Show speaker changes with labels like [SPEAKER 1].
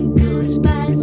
[SPEAKER 1] goosebumps.